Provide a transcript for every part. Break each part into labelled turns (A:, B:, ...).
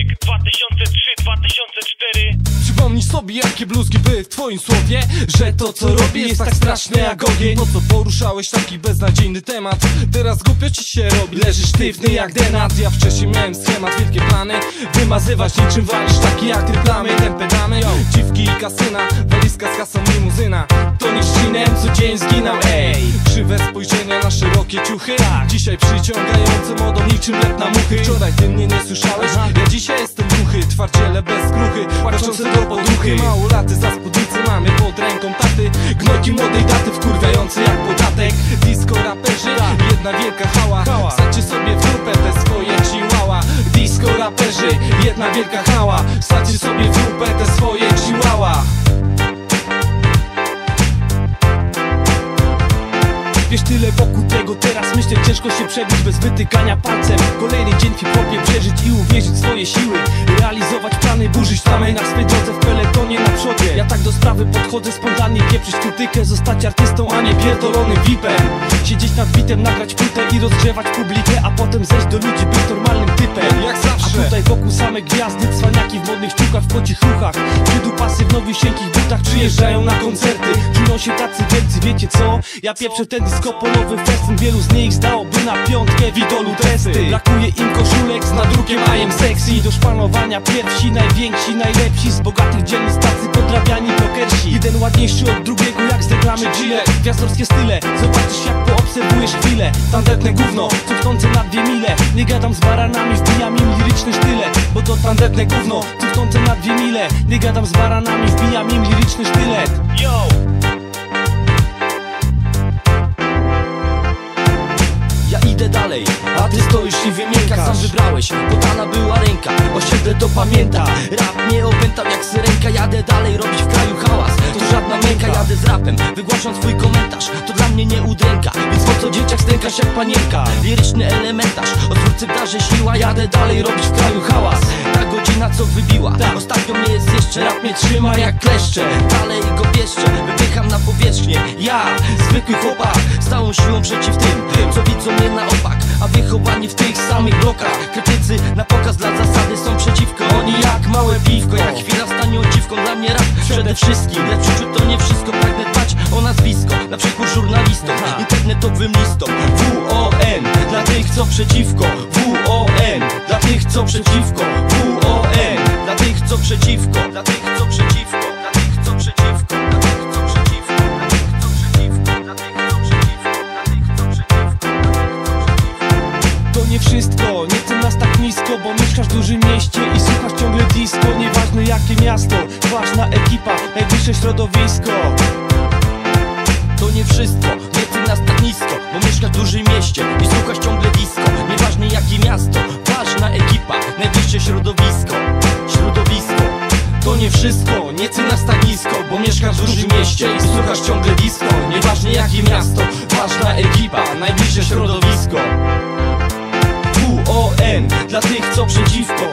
A: wiek 2003-2004
B: Przypomnij sobie jakie bluzgi były w twoim słowie Że to co robię jest tak straszne jak ogień. No co poruszałeś taki beznadziejny temat? Teraz głupio ci się robi, leżysz sztywny jak denat. Ja wcześniej miałem schemat, wielkie plany. Wymazywać niczym walisz, taki jak ty plamy Tępe damy, dziwki i kasyna Walizka z kasą limuzyna To nie ścinem, co dzień zginał, ej. Krzywe spojrzenia na szerokie ciuchy. Dzisiaj przyciągające modą niczym lep na muchy. Wczoraj ty mnie nie słyszałeś, ja dzisiaj jestem duchy bez skruchy, płaczące do poduchy. Małolaty za spódnicy mamy pod ręką taty Gnojki młodej daty wkurwiające jak podatek. Disco raperzy, jedna wielka hała Sadźcie sobie w dupę te swoje chihuahua. Disco raperzy, jedna wielka hała Sadźcie sobie w dupę te swoje chihuahua
C: Wiesz tyle wokół tego. Teraz myślę ciężko się przebić bez wytykania palcem. Kolejny dzień w hip-hopie przeżyć i uwierzyć w swoje siły. Realizować plany, burzyć tamy na swej drodze w peletonie na przodzie tak do sprawy podchodzę spontanicznie pieprzyć krytykę Zostać artystą, a nie pierdolonym vipem Siedzieć nad bitem, nagrać płytę i rozgrzewać publikę A potem zejść do ludzi, być normalnym typem.
B: Jak
C: A
B: zawsze
C: tutaj wokół same gwiazdy, cwaniaki w modnych sztukach, w kocich ruchach. Przydupasy w nowych, sienkich butach przyjeżdżają na koncerty Czują się tacy wielcy, wiecie co? Ja pieprzę ten disco polowy festyn Wielu z nich zdałoby na piątkę w idolu testy. Brakuje im koszulek z nadrukiem I am sexy. Do szpanowania pierwsi, najwięksi, najlepsi Z bogatych dzielnic tacy blokersi Jeden ładniejszy od drugiego jak z reklamy Gillette Gwiazdorskie style, zobaczysz jak poobserwujesz chwilę. Tandetne gówno, cuchnące na dwie mile. Nie gadam z baranami, wbijam im liryczne sztyle. Bo to tandetne gówno, cuchnące na dwie mile. Nie gadam z baranami, wbijam im liryczny sztylet
A: Yo!
D: Idę dalej, a ty stoisz i wymiękasz. Sam wybrałeś, podana była ręka. Osiedle to pamięta. Rap mnie opętał jak syrenka. Jadę dalej robić w kraju hałas. To żadna męka, jadę z rapem Wygłaszam swój komentarz. To dla mnie nie udręka. Więc po co dzieciak stękasz jak panienka? Liryczny elementarz. Od twórcy darze siła. Jadę dalej robić w kraju hałas. Ta godzina co wybiła. Ostatnio mnie jest jeszcze Rap mnie trzyma jak kleszcze. Dalej go pieszczę. Wypycham na powierzchnię. Ja, zwykły chłopak całą siłą przeciw tym Co widzą mnie na opak A wychowani w tych samych blokach. Krytycy na pokaz dla zasady są przeciwko. Oni jak małe piwko Jak chwila stanie dziwką Dla mnie rap przede wszystkim Lecz życiu to nie wszystko. Pragnę dbać o nazwisko Na przykład żurnalistom. Internetowym listom. WON Dla tych co przeciwko. WON Dla tych co przeciwko. WON Dla tych co przeciwko. Dla tych co
C: To nie wszystko, nie chcę nas tak nisko Bo mieszkasz w dużym mieście i słuchasz ciągle disco. Nieważne jakie miasto, ważna ekipa, najbliższe środowisko.
D: To nie wszystko, nie chcę nas tak nisko Bo mieszkasz w dużym mieście i słuchasz ciągle disco. Nieważne jakie miasto, ważna ekipa Najbliższe środowisko, środowisko. To nie wszystko, nie chcę nas tak nisko Bo mieszkasz w dużym mieście i słuchasz ciągle disco. Nieważne jakie miasto, ważna ekipa Najbliższe środowisko WON Dla tych co przeciwko.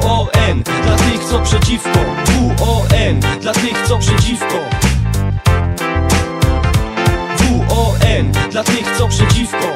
D: WON Dla tych co przeciwko. WON Dla tych co przeciwko. WON Dla tych co przeciwko